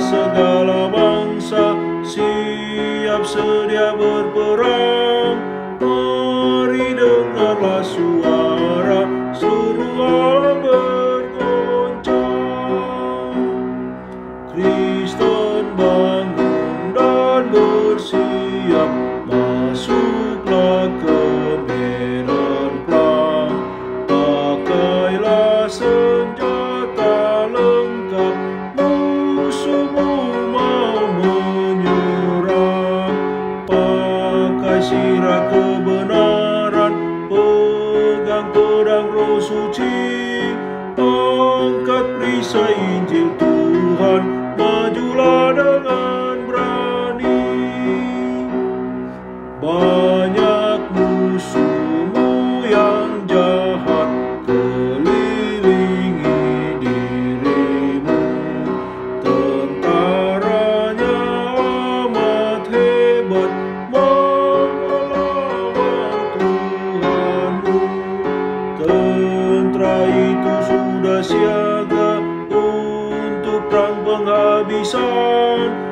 segala bangsa siap sedia berperang. Mari dengarlah suara seluruh alam bergoncang Kristen bangun dan bersiap. Sirah kebenaran Pegang pedang roh suci Angkat perisai Injil Tuhan penghabisan Kristen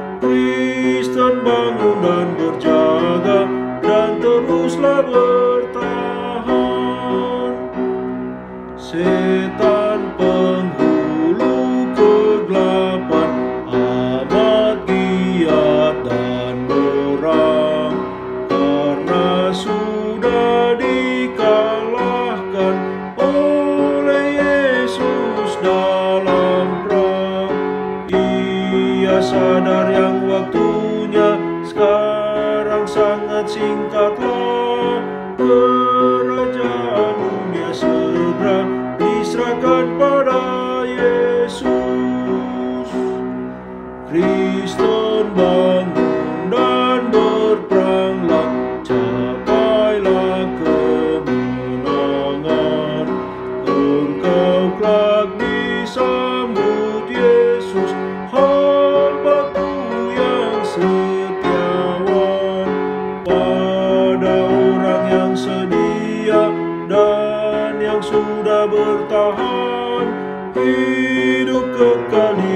sadar yang waktunya Sekarang sangat singkatlah Kerajaan bertahan hidup kekal